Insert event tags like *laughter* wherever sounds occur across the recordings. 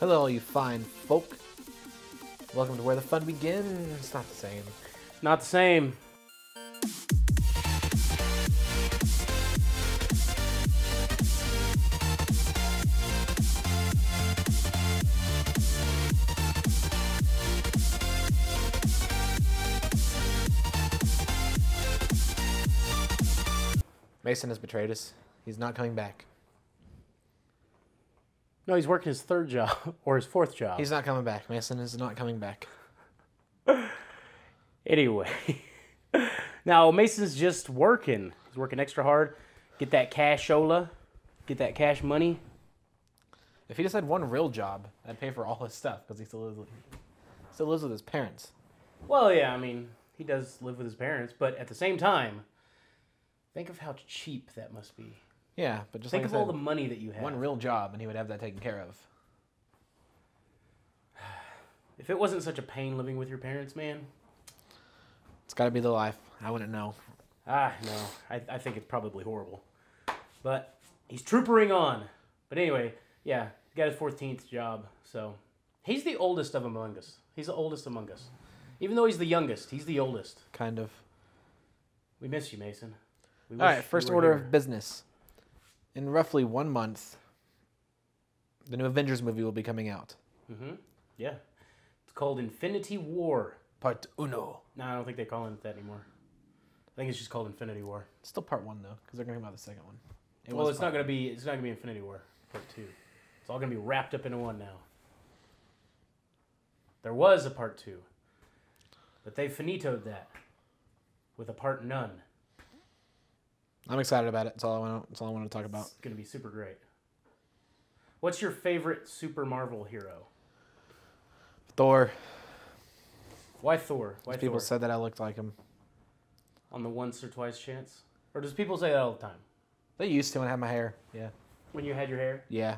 Hello, all you fine folk. Welcome to Where the Fun Begins. It's not the same. Not the same. Mason has betrayed us. He's not coming back. No, he's working his third job *laughs* or his fourth job. He's not coming back. Mason is not coming back. *laughs* Anyway, *laughs* now Mason's just working. He's working extra hard. Get that cashola. Get that cash money. If he just had one real job, I'd pay for all his stuff because he still lives with, still lives with his parents. Well, yeah, I mean, he does live with his parents, but at the same time, think of how cheap that must be. Yeah, but just Think like of I all the money that you have. one real job, and he would have that taken care of. *sighs* if it wasn't such a pain living with your parents, man, It's got to be the life. I wouldn't know. Ah, no. I, I think it's probably horrible. But he's troopering on. But anyway, yeah, he got his 14th job. So he's the oldest of among us. He's the oldest among us. Even though he's the youngest, he's the oldest. Kind of. We miss you, Mason. We All right, first order here. of business. In roughly one month, the new Avengers movie will be coming out. Mhm. Yeah. It's called Infinity War. Part uno. No, I don't think they call it that anymore. I think it's just called Infinity War. It's still part one though, because they're gonna come out the second one. It well, it's not gonna be. It's not gonna be Infinity War Part Two. It's all gonna be wrapped up into one now. There was a Part Two, but they finitoed that with a Part None. I'm excited about it. That's all I want. That's all I want to talk about. It's gonna be super great. What's your favorite Super Marvel hero? Thor. Why Thor? Why People Thor? said that I looked like him. On the once or twice chance, or does people say that all the time? They used to when I had my hair. Yeah. When you had your hair? Yeah.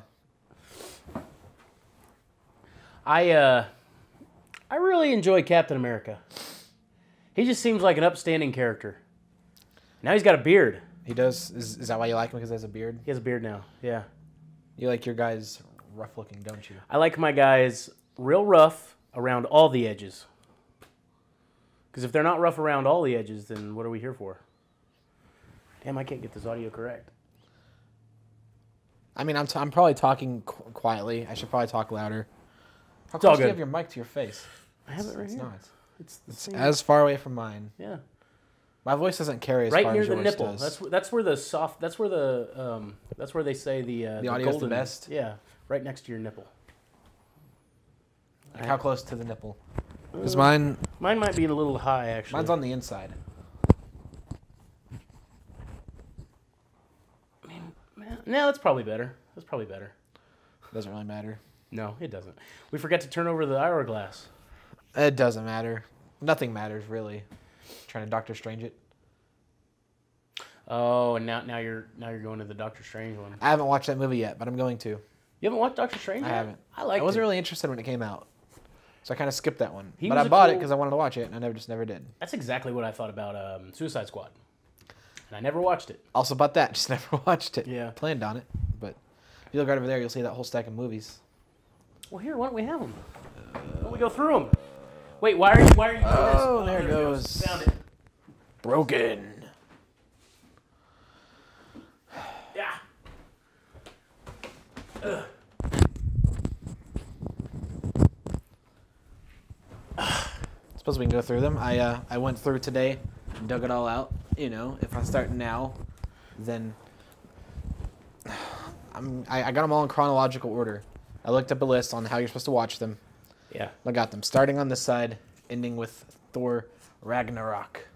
I uh, I really enjoy Captain America. He just seems like an upstanding character. Now he's got a beard. He does. Is, is that why you like him? Because he has a beard. He has a beard now. Yeah. You like your guys rough looking, don't you? I like my guys real rough around all the edges. Because if they're not rough around all the edges, then what are we here for? Damn, I can't get this audio correct. I mean, I'm, t- I'm probably talking qu- quietly. I should probably talk louder. How It's close do you have your mic to your face? I have it right It's here. not. It's It's as far away from mine. yeah, My voice doesn't carry as right far near as the yours nipple. does. That's wh- that's where the soft. That's where the um. That's where they say the uh, The audio's the golden, best? Yeah, right next to your nipple. Like how close to the nipple? Because mine, Mine might be a little high actually. mine's on the inside. No, that's probably better. That's probably better. Doesn't really matter. No, it doesn't. We forgot to turn over the hourglass. It doesn't matter. Nothing matters really. Trying to Doctor Strange it. Oh, and now now you're now you're going to the Doctor Strange one. I haven't watched that movie yet, but I'm going to. You haven't watched Doctor Strange? I yet? haven't. I like. I wasn't really interested when it came out, so I kind of skipped that one. He but I bought it because I wanted to watch it, and I never just never did. That's exactly what I thought about um, Suicide Squad, and I never watched it. Also bought that, *laughs* just never watched it. Yeah. Planned on it, but if you look right over there, you'll see that whole stack of movies. Well, here, why don't we have them? Why don't we go through them? Wait, why are you why are you doing this? Oh, there it goes. Found it. Broken. Yeah. *sighs* Suppose we can go through them. I uh, I went through today, dug it all out. You know, if I start now, then *sighs* I'm I, I got them all in chronological order. I looked up a list on how you're supposed to watch them. Yeah. I got them starting on this side, ending with Thor Ragnarok.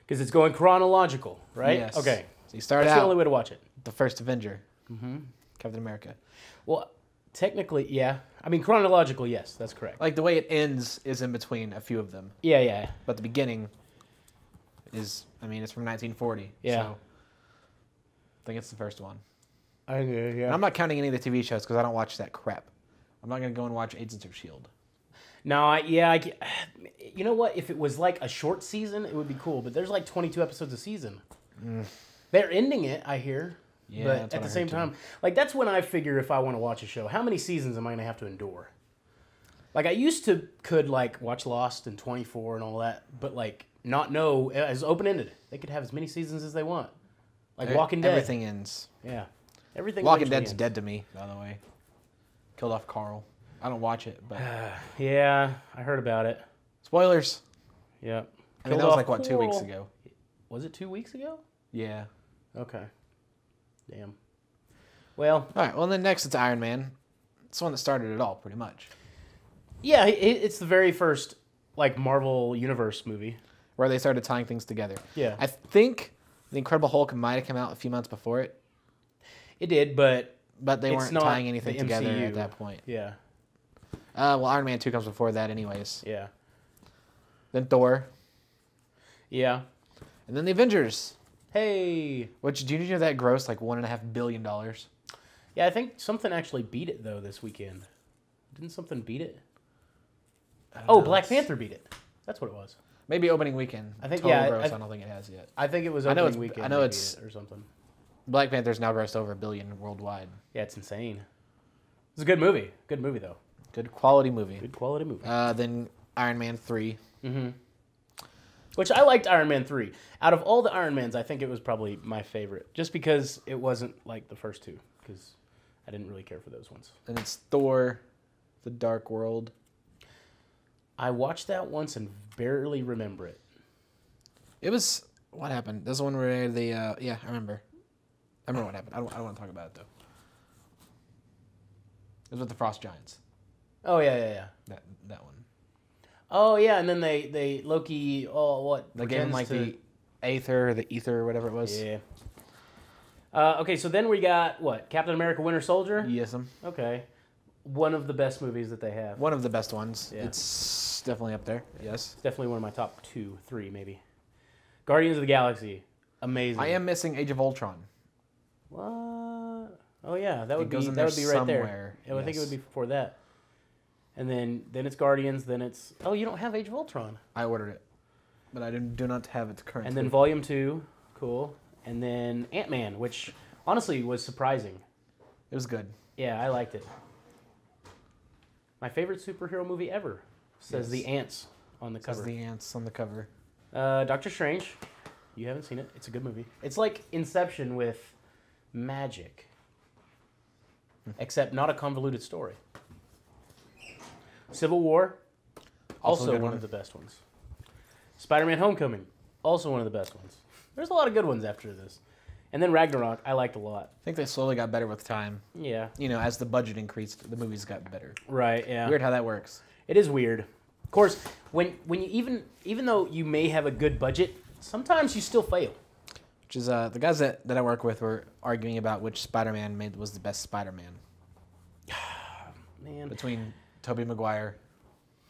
Because it's going chronological, right? Yes. Okay. So you start That's the only way to watch it. the first Avenger, Mm-hmm. Captain America. Well, technically, yeah. I mean, chronological, yes, that's correct. Like the way it ends is in between a few of them, Yeah, yeah. but the beginning is I mean it's from 1940. Yeah. So I think it's the first one. I agree, And yeah. I'm not counting any of the TV shows because I don't watch that crap. I'm not gonna go and watch Agents of Shield. No, I, yeah, I, get- *sighs* you know what? If it was like a short season, it would be cool. But there's like 22 episodes a season. Mm. They're ending it, I hear. Yeah, but at I the heard same too. time, like that's when I figure if I want to watch a show, how many seasons am I going to have to endure? Like I used to could like watch Lost and 24 and all that, but like not know as open ended. They could have as many seasons as they want. Like Walking Dead. Everything ends. Yeah. Everything Walking eventually Dead's ends. dead to me, by the way. Killed off Carl. I don't watch it, but *sighs* Yeah, I heard about it. spoilers. Yep. I mean, Killed that was off like what two weeks Coral. ago. Was it 2 weeks ago? Yeah. Okay. Damn. Well, All right. Well, then next it's Iron Man. It's the one that started it all, pretty much. yeah, it, it's the very first like Marvel Universe movie. Where they started tying things together. Yeah. I think the Incredible Hulk might have come out a few months before it, It did, but but they It's weren't tying anything together MCU. at that point. yeah, Uh, well, Iron Man two comes before that, anyways. yeah, Then Thor, yeah. and then the Avengers. Hey, Which do you know that grossed like one and a half billion dollars? yeah. I think something actually beat it though this weekend. Didn't something beat it? Oh, Black Panther beat it. That's what it was. Maybe opening weekend. I think- Total yeah, I- gross. I, I- don't think it has yet. I think it was I know opening it's- weekend. I know it's- or something. Black Panther's now grossed over a billion worldwide. Yeah, it's insane. It's a good movie. Good movie though. Good quality movie. Good quality movie. Uh, then Iron Man three. Mm-hmm. Which I liked Iron Man 3. Out of all the Iron Mans, I think it was probably my favorite. Just because it wasn't like the first two. Because I didn't really care for those ones. And it's Thor, the Dark World. I watched that once and barely remember it. It was what happened. This one where the uh, yeah, I remember. I remember what happened. I don't, I don't want to talk about it though. It was with the Frost Giants. Oh, yeah, yeah, yeah. That that one. Oh, yeah, and then they, they Loki, oh, what? They gave him like pretends the Aether, the Ether, whatever it was. Yeah. Uh, okay, so then we got, what? Captain America Winter Soldier? Yes, um, Okay. One of the best movies that they have. one of the best ones. Yeah. It's definitely up there. Yes. It's definitely one of my top two, three, maybe. Guardians of the Galaxy. Amazing. I am missing Age of Ultron. What? Oh yeah, that would be that would be right there. somewhere, Yeah, I think it would be before that. And then then it's Guardians. Then it's oh you don't have Age of Ultron. I ordered it, but I do, do not have it currently. And then Volume Two, cool. And then Ant Man, which honestly was surprising. it was good. Yeah, I liked it. My favorite superhero movie ever says Yes. the ants on the cover. Says the ants on the cover. Uh, Doctor Strange. You haven't seen it. It's a good movie. It's like Inception with magic, except not a convoluted story. Civil War, Also also, one one. of the best ones. Spider-Man: Homecoming, also one of the best ones. There's a lot of good ones after this, and then Ragnarok, I liked a lot. I think they slowly got better with time. Yeah. You know, as the budget increased, the movies got better. Right. Yeah. Weird how that works. It is weird. Of course, when when you even even though you may have a good budget, sometimes you still fail. Which is uh, the guys that, that I work with were arguing about which Spider-Man made was the best Spider-Man *sighs* Man, between Tobey Maguire,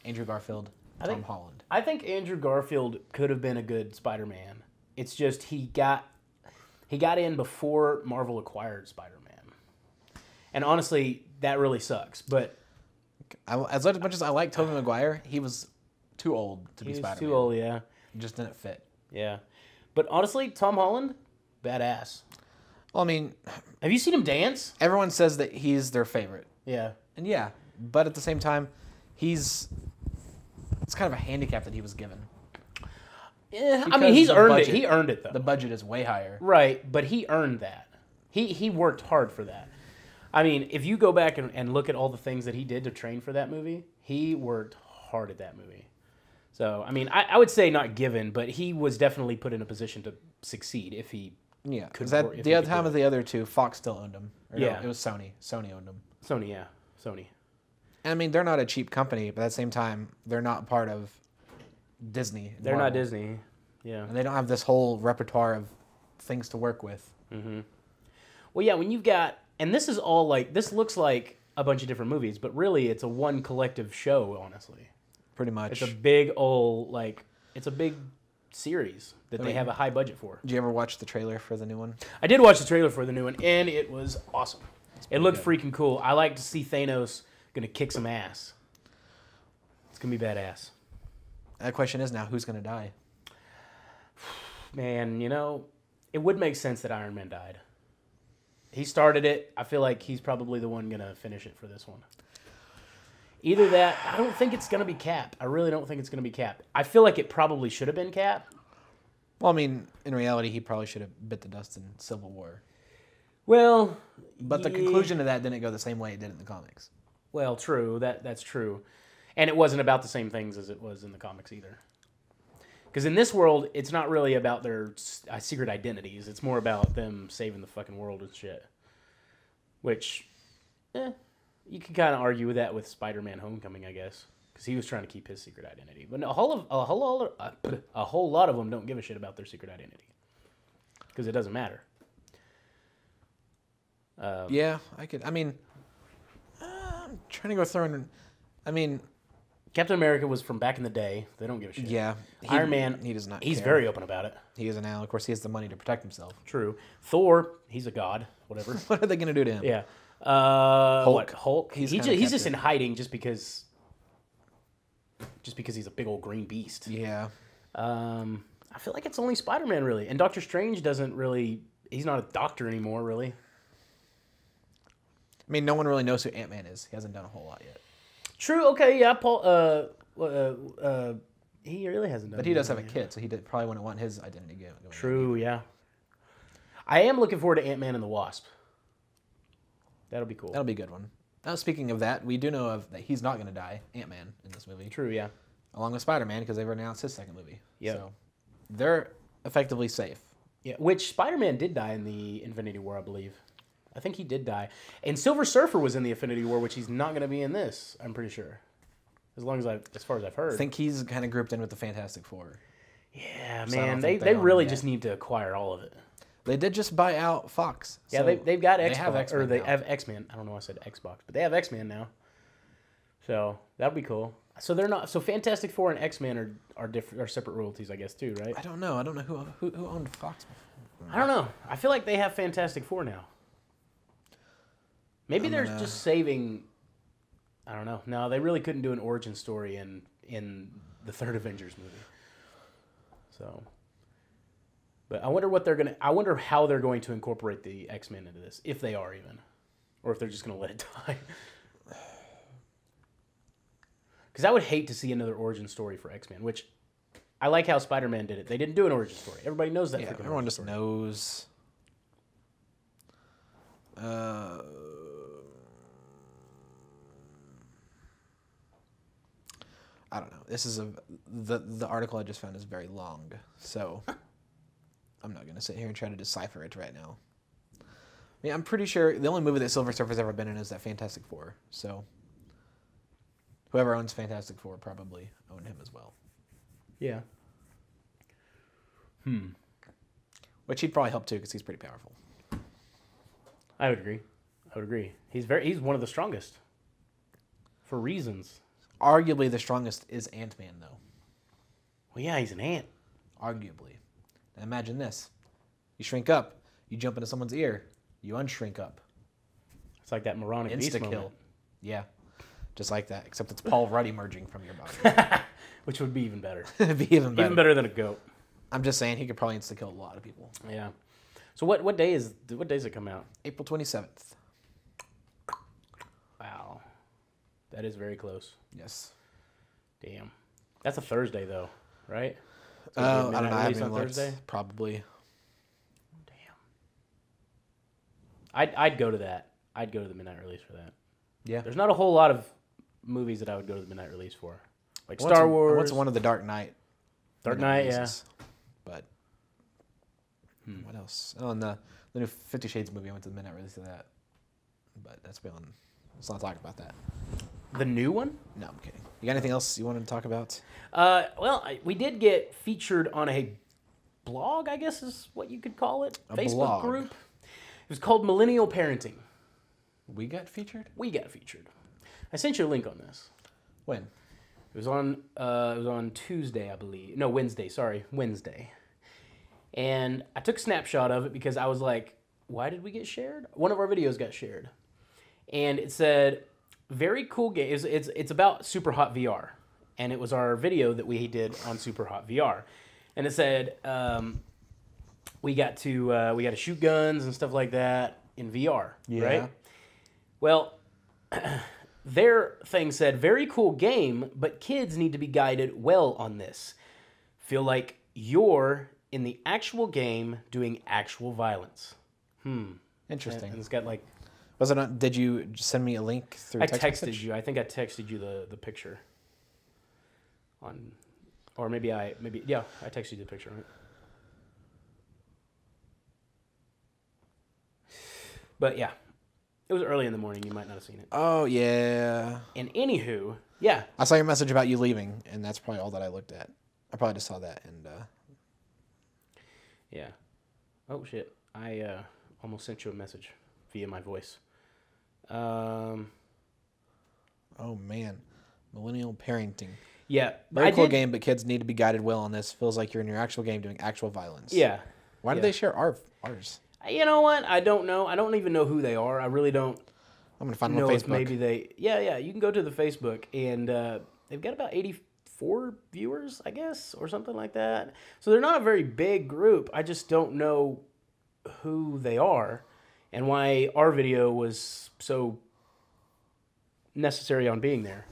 Andrew Garfield, I Tom think- Holland. I think Andrew Garfield could have been a good Spider-Man. It's just he got he got in before Marvel acquired Spider-Man. And honestly, that really sucks. But I, as much as I like Tobey Maguire, he was too old to he be Spider-Man. too old, yeah. He just didn't fit. Yeah. But honestly, Tom Holland, badass. Well, I mean, Have you seen him dance? everyone says that he's their favorite, Yeah. and yeah, but at the same time, he's it's kind of a handicap that he was given. Yeah, I mean, he's earned budget- it. He earned it though. The budget is way higher. Right, but he earned that. He he worked hard for that. I mean, if you go back and, and look at all the things that he did to train for that movie, he worked hard at that movie. So, I mean, I, I would say not given, but he was definitely put in a position to succeed if he. Yeah, because that the he other time of the other two, Fox still owned them. Or no, Yeah. it was Sony. Sony owned them. Sony, yeah, Sony. And I mean, they're not a cheap company, but at the same time, they're not part of Disney. They're not Disney. Yeah. and they don't have this whole repertoire of things to work with. Mm-hmm. Well, yeah, when you've got, and this is all like, this looks like a bunch of different movies, but really it's a one collective show, honestly. Pretty much. It's a big old, like, it's a big series that they mean- have a high budget for. Did you ever watch the trailer for the new one? I did watch the trailer for the new one, and it was awesome. It looked freaking cool. I like to see Thanos gonna kick some ass. It's gonna be badass, The question is now, who's going to die? *sighs* man. You know, it would make sense that Iron Man died. He started it. I feel like he's probably the one gonna finish it for this one. Either that, I don't think it's gonna be Cap. I really don't think it's gonna be Cap. I feel like it probably should have been Cap. Well, I mean, in reality, he probably should have bit the dust in Civil War. Well, But the yeah. conclusion of that didn't go the same way it did in the comics. Well, true. That that's true, and it wasn't about the same things as it was in the comics either. Because in this world, it's not really about their uh, secret identities. It's more about them saving the fucking world and shit. Which, eh, you can kind of argue with that with Spider-Man: Homecoming, I guess, because he was trying to keep his secret identity. But a whole of a whole lot of, uh, a whole lot of them don't give a shit about their secret identity because it doesn't matter. Um, Yeah, I could. I mean, I'm trying to go through and. I mean, Captain America was from back in the day. They don't give a shit. yeah. he- Iron Man, He does not. He's care. very open about it. He is now. Of course, he has the money to protect himself. True. Thor, he's a god. Whatever. *laughs* What are they gonna do to him? yeah. Uh, Hulk. What, Hulk. He's kinda he's just in hiding just because. Just because he's a big old green beast. Yeah. Um, I feel like it's only Spider Man really, and Doctor Strange doesn't really. He's not a doctor anymore, really. I mean, no one really knows who Ant Man is. He hasn't done a whole lot yet. True. Okay. Yeah. Paul. Uh. Uh. uh he really hasn't done. But he does have a yet. kid, so he did, probably wouldn't want his identity going True. Yeah. I am looking forward to Ant Man and the Wasp. That'll be cool. That'll be a good one. Now, speaking of that, we do know of that he's not going to die, Ant Man, in this movie, True. Yeah. along with Spider Man, because they've announced his second movie. Yep. So they're effectively safe. Yeah, which Spider Man did die in the Infinity War, I believe. I think he did die. And Silver Surfer was in the Infinity War, which he's not going to be in this. I'm pretty sure, as long as I, as far as I've heard. I think he's kind of grouped in with the Fantastic Four. yeah, So man, they, they they really just need to acquire all of it. They did just buy out Fox. Yeah, so they they've got they Xbox or X-Men they now. have X Men. I don't know why I said Xbox, but they have X Men now. So that'd be cool. So they're not. So Fantastic Four and X Men are are different, are separate royalties, I guess, too, right? I don't know. I don't know who who, who owned Fox. before. I don't know. I feel like they have Fantastic Four now. Maybe they're gonna- just saving. I don't know. No, they really couldn't do an origin story in in the third *laughs* Avengers movie. So, but I wonder what they're gonna. I wonder how they're going to incorporate the X Men into this, if they are even, or if they're just gonna let it *laughs* die. Because I would hate to see another origin story for X Men, which I like how Spider Man did it. They didn't do an origin story. Everybody knows that. Yeah, everyone just story. knows. Uh, I don't know. This is a the the article I just found is very long, so *laughs* I'm not gonna sit here and try to decipher it right now. I mean, I'm pretty sure the only movie that Silver Surfer's ever been in is that Fantastic Four. So whoever owns Fantastic Four probably owned him as well, Yeah. Hmm. which he'd probably help too because he's pretty powerful. I would agree. I would agree. He's very. He's one of the strongest. For reasons. Arguably, the strongest is Ant Man, though. Well, yeah, he's an ant. Arguably. Now imagine this: you shrink up, you jump into someone's ear, you unshrink up, It's like that moronic beast insta kill. Yeah, just like that. Except it's Paul Rudd emerging from your body. *laughs* which would be even better. It'd *laughs* be even better. Even better than a goat. I'm just saying he could probably insta kill a lot of people. Yeah. So what? What day is? What day does it come out? April 27th. Wow. That is very close. Yes. Damn. That's a Thursday though, right? It's Uh, gonna be a I don't know. I haven't release on even looked. Thursday. Probably. Damn. I'd I'd go to that. I'd go to the midnight release for that. Yeah. There's not a whole lot of movies that I would go to the midnight release for, like I went Star Wars. What's one of the Dark Knight. Dark midnight Knight, yeah. But Hmm. what else? Oh, and the the new Fifty Shades movie. I went to the midnight release of that. But that's beyond. Let's not talk about that. The new one? No, I'm kidding. You got anything else you wanted to talk about? Uh, well, I, we did get featured on a blog, I guess is what you could call it. A Facebook blog. group. It was called Millennial Parenting. We got featured We got featured. I sent you a link on this. when? It was on uh, it was on Tuesday, I believe. No, Wednesday. Sorry, Wednesday. And I took a snapshot of it because I was like, "Why did we get shared?" One of our videos got shared, and it said, "Very cool game." It's it's, it's about Super Hot VR, and it was our video that we did on Super Hot VR, and it said um, we got to uh, we got to shoot guns and stuff like that. in VR, Yeah. right? Well, *clears throat* their thing said, very cool game, but kids need to be guided well on this. Feel like you're in the actual game doing actual violence. Hmm. Interesting. and it's got like, Was it? On, did you send me a link through I text texted message? you. I think I texted you the, the picture. On, or maybe I, maybe, yeah, I texted you the picture, right? But yeah, it was early in the morning. You might not have seen it. Oh yeah. And anywho, yeah, I saw your message about you leaving, and that's probably all that I looked at. I probably just saw that, and uh, yeah. Oh shit! I uh, almost sent you a message via my voice. Um, oh man, millennial parenting. yeah, Very I cool did- game, but kids need to be guided well on this. Feels like you're in your actual game doing actual violence. Yeah, Why did yeah. they share our ours? you know what? I don't know. I don't even know who they are. I really don't I'm gonna find them on Facebook. maybe they. Yeah, yeah. You can go to the Facebook and uh, they've got about eighty-four viewers, I guess, or something like that. So they're not a very big group. I just don't know who they are and why our video was so necessary on being there.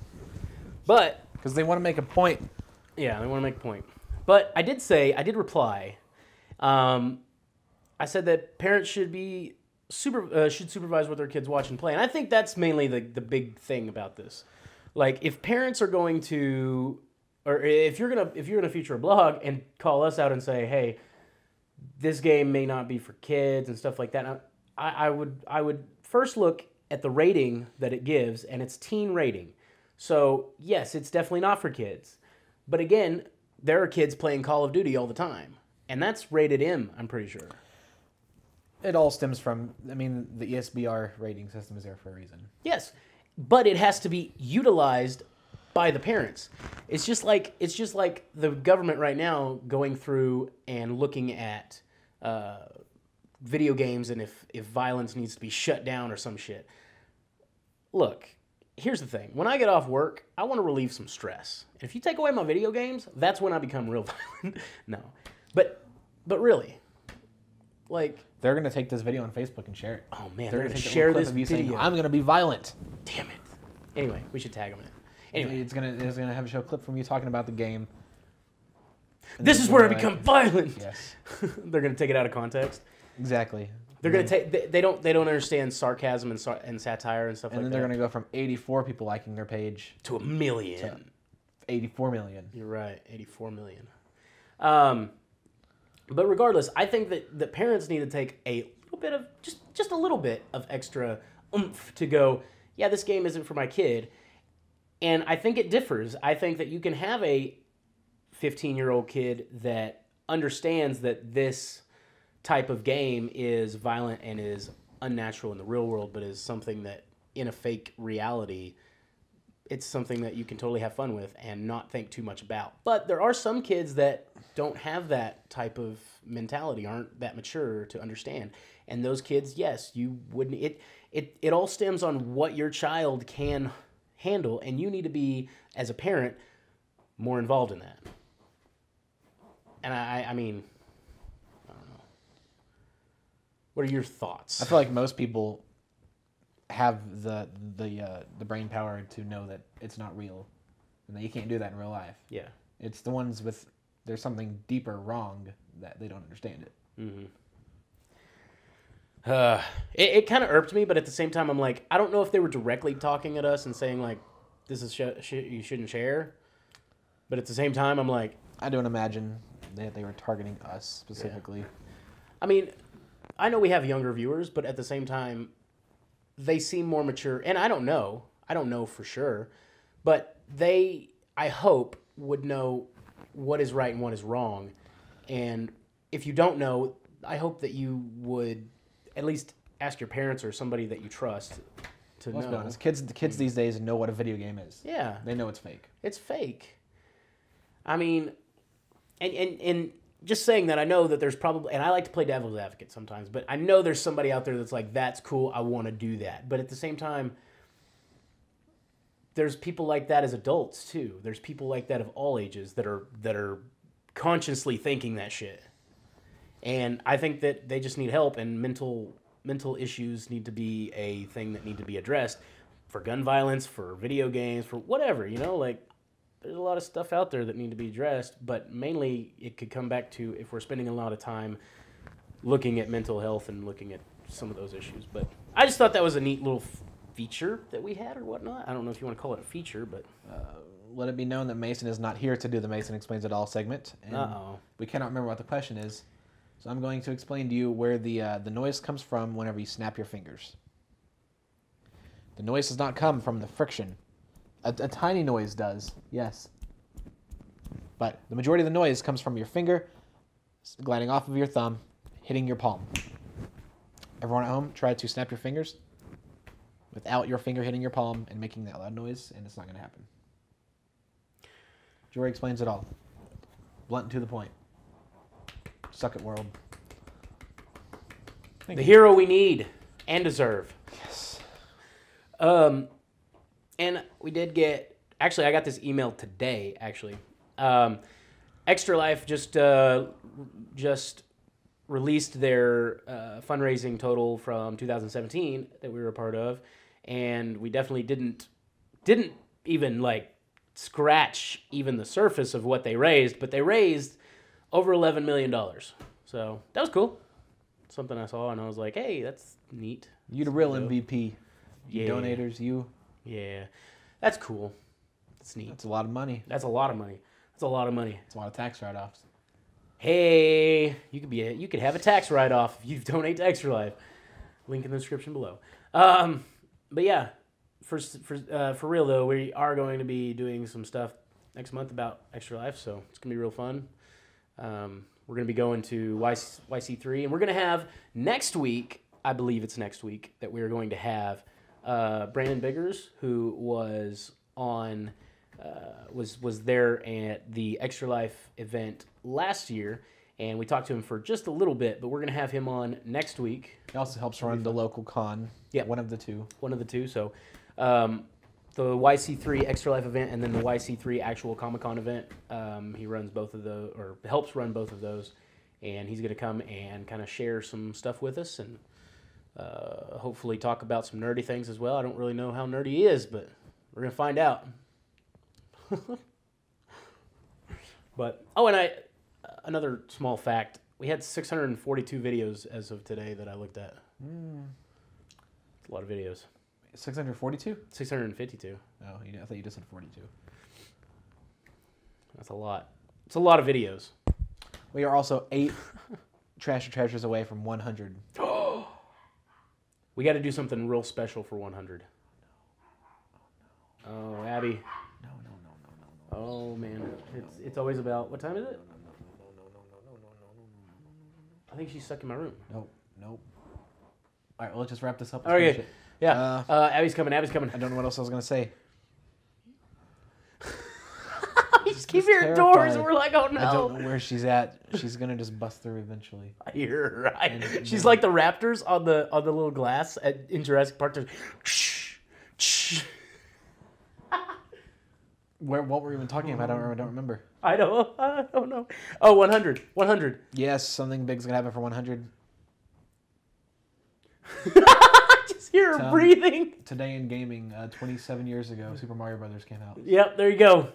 But because they want to make a point. yeah, they want to make a point. But I did say, I did reply. Um, I said that parents should be super uh, should supervise what their kids watch and play, and I think that's mainly the the big thing about this. Like, if parents are going to, or if you're gonna if you're gonna feature a blog and call us out and say, hey, this game may not be for kids and stuff like that. I, I would I would first look at the rating that it gives, and it's teen rating. So yes, it's definitely not for kids. But again, there are kids playing Call of Duty all the time, and that's rated M. I'm pretty sure. It all stems from. I mean, the ESBR rating system is there for a reason. Yes, but it has to be utilized by the parents. It's just like it's just like the government right now going through and looking at uh, video games and if if violence needs to be shut down or some shit. Look, here's the thing: when I get off work, I want to relieve some stress. And if you take away my video games, that's when I become real *laughs* violent. no, but but really, like, They're gonna take this video on Facebook and share it. oh man, They're they're, gonna gonna share this of you saying, video. "I'm gonna be violent." Damn it. Anyway, we should tag them in it. Anyway, It's gonna it's gonna have a show clip from you talking about the game. This is where I you're become like, violent. Yes, *laughs* They're gonna take it out of context. Exactly. They're gonna take. They, they don't. They don't understand sarcasm and sar- and satire and stuff and like then they're gonna go from 84 people liking their page to a million. 84 million. You're right. Eighty-four million. Um, but regardless, I think that the parents need to take a little bit of just just a little bit of extra oomph to go. Yeah, this game isn't for my kid, and I think it differs. I think that you can have a 15 year old kid that understands that this type of game is violent and is unnatural in the real world, but is something that in a fake reality, it's something that you can totally have fun with and not think too much about. But there are some kids that don't have that type of mentality, aren't that mature to understand. And those kids, yes, you wouldn't it it it all stems on what your child can handle and you need to be as a parent more involved in that. And I I mean I don't know. What are your thoughts? I feel like most people have the the uh, the brain power to know that it's not real, and that you can't do that in real life. yeah. It's the ones with there's something deeper wrong that they don't understand it. Uh, it, it kind of irked me, but at the same time, I'm like, I don't know if they were directly talking at us and saying like, "This is sh- you shouldn't share," but at the same time, I'm like, I don't imagine that they were targeting us specifically. I mean, I know we have younger viewers, but at the same time, they seem more mature, and I don't know, I don't know for sure, but they, I hope, would know what is right and what is wrong, and if you don't know, I hope that you would at least ask your parents or somebody that you trust to Let's know. honest, kids the kids these days know what a video game is. Yeah, They know it's fake. it's fake. I mean, and and and just saying that, I know that there's probably, and I like to play devil's advocate sometimes, but I know there's somebody out there that's like, that's cool, I want to do that. But at the same time, there's people like that as adults too. There's people like that of all ages that are that are consciously thinking that shit. And I think that they just need help and mental mental issues need to be a thing that need to be addressed for gun violence, for video games, for whatever, you know, like there's a lot of stuff out there that need to be addressed, but mainly it could come back to if we're spending a lot of time looking at mental health and looking at some of those issues. But I just thought that was a neat little f- feature that we had or whatnot. I don't know if you want to call it a feature, but Let it be known that Mason is not here to do the Mason Explains It All segment. And uh-oh. we cannot remember what the question is. So I'm going to explain to you where the, uh, the noise comes from whenever you snap your fingers. The noise does not come from the friction. A, a tiny noise does, yes. But the majority of the noise comes from your finger gliding off of your thumb, hitting your palm. Everyone at home, try to snap your fingers without your finger hitting your palm and making that loud noise, and it's not going to happen. Jory explains it all. Blunt and to the point. Suck it, world. The hero we need and deserve. Yes. Um, and we did get. Actually, I got this email today. Actually, um, Extra Life just uh, just released their uh, fundraising total from 2017 that we were a part of, and we definitely didn't didn't even like scratch even the surface of what they raised, but they raised over 11 million dollars. So that was cool. Something I saw and I was like, hey, that's neat. You the real So, MVP. You Yeah. donators, you. Yeah, that's cool. That's neat. That's a lot of money. That's a lot of money. That's a lot of money. That's a lot of tax write-offs. Hey, you could be a, you could have a tax write off if you *laughs* donate to Extra Life. Link in the description below. Um, but yeah, for for uh, for real though, we are going to be doing some stuff next month about Extra Life, so it's gonna be real fun. Um, we're gonna be going to YC, YC3, and we're gonna have next week. I believe it's next week that we are going to have uh, Brandon Biggers, who was on uh, was was there at the Extra Life event last year, and we talked to him for just a little bit. But we're gonna have him on next week, He also helps run the local con. Yeah. One of the two. one of the two. So, um, the YC3 Extra Life event and then the YC3 actual Comic Con event. Um, he runs both of those, or helps run both of those, and he's gonna come and kind of share some stuff with us and. Uh, hopefully talk about some nerdy things as well. I don't really know how nerdy he is, but we're gonna find out. *laughs* but oh, and I another small fact: we had 642 videos as of today that I looked at. It's a lot of videos. 642? 652. Oh, you, I thought you just said 42. That's a lot. It's a lot of videos. We are also eight *laughs* trash or treasures away from 100. *gasps* *gasps* We got to do something real special for 100. Oh, Abby. No, no, no, no, no, no. Oh man, it's it's always about what time is it? I think she's stuck in my room. Nope, nope. All right, well, let's just wrap this up. Let's Okay. finish it. Yeah. Uh, Uh, Abby's coming. Abby's coming. I don't know what else I was going to say. you just keep Just hearing doors, and we're like, oh no. I don't know where she's at. She's going to just bust through eventually. I hear her. Right? And- She's like the raptors on the on the little glass at, in Jurassic Park. There's, *laughs* shh, shh. Where, what were we even talking about? I don't, I don't remember. I don't. I don't know. Oh, 100. 100. Yes, something big's going to happen for 100. I *laughs* just hear her Tom. breathing. Today in gaming, uh, 27 years ago, Super Mario Brothers came out. Yep, there you go.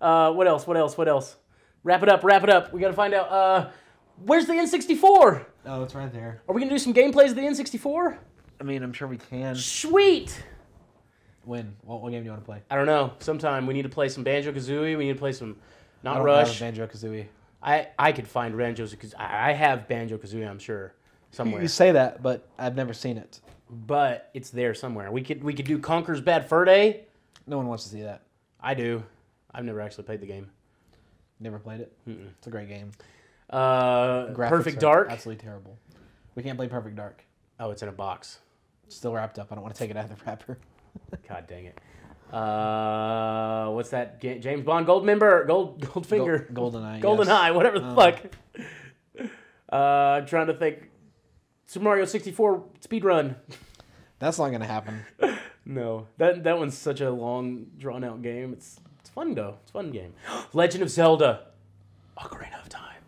Uh, what else? What else? What else? Wrap it up. Wrap it up. We got to find out. Uh, where's the N64? Oh, it's right there. Are we gonna do some gameplays of the N64? I mean, I'm sure we can. Sweet. When? What, what game do you want to play? I don't know. Sometime we need to play some Banjo Kazooie. We need to play some I not don't Rush. have Banjo Kazooie. I I could find Banjo because I I have Banjo Kazooie. I'm sure somewhere, You say that, but I've never seen it. but it's there somewhere. We could we could do Conker's Bad Fur Day. No one wants to see that. I do. I've never actually played the game. Never played it. Mm-mm. It's a great game. Uh, Graphics Perfect Dark. Absolutely terrible. We can't play Perfect Dark. Oh, it's in a box. It's still wrapped up. I don't want to take it out of the wrapper. *laughs* God dang it. Uh, what's that? Ga- James Bond Gold member? Gold Goldfinger. Gold, GoldenEye. *laughs* Golden yes. Eye, whatever the Um, fuck. Uh, I'm trying to think. Super Mario 64 speedrun. That's not gonna happen. *laughs* No, that that one's such a long, drawn out game. It's fun though. It's a fun game. *gasps* Legend of Zelda, Ocarina of Time.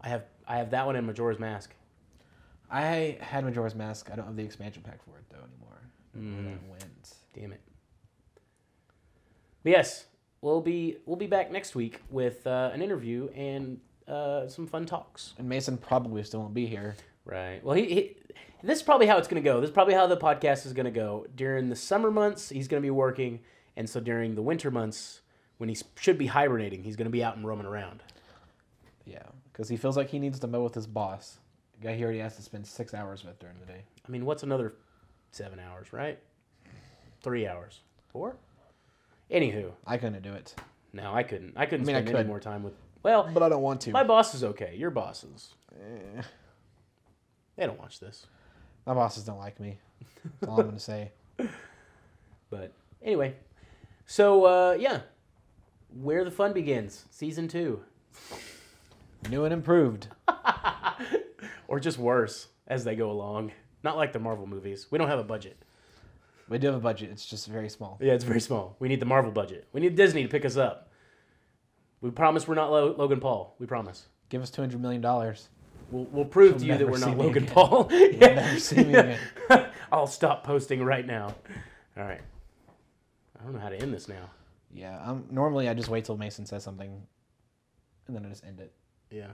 I have I have that one in Majora's Mask. I had Majora's Mask. I don't have the expansion pack for it though anymore. Where that went. Damn it. But yes, we'll be we'll be back next week with uh, an interview and uh, some fun talks. And Mason probably still won't be here. Right. Well, he, he this is probably how it's going to go. This is probably how the podcast is going to go. During the summer months, he's going to be working, and so during the winter months, when he should be hibernating, he's going to be out and roaming around. Yeah, because he feels like he needs to mow with his boss, a guy he already has to spend six hours with during the day. I mean, what's another seven hours, right? Three hours, four. Anywho, I couldn't do it, no, I couldn't. I couldn't I mean, I spend any more time with. Well, but I don't want to. my boss is okay. Your bosses, Eh, they don't watch this. my bosses don't like me. That's all I'm gonna say. *laughs* But anyway, so uh, yeah, where the fun begins, season two, New and improved. *laughs* or just worse as they go along. Not like the Marvel movies. We don't have a budget. We do have a budget. It's just very small. Yeah, it's very small. We need the Marvel budget. We need Disney to pick us up. We promise we're not Lo- Logan Paul. We promise. Give us two hundred million dollars. We'll, we'll prove You'll to you that we're not Logan again. Paul. You'll never *laughs* see me again. I'll stop posting right now. All right. I don't know how to end this now. Yeah. Um. Normally, I just wait till Mason says something, and then I just end it. Yeah.